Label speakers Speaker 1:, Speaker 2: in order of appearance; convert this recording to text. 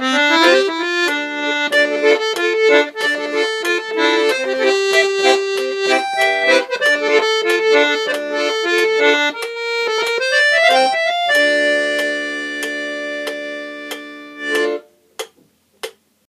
Speaker 1: Música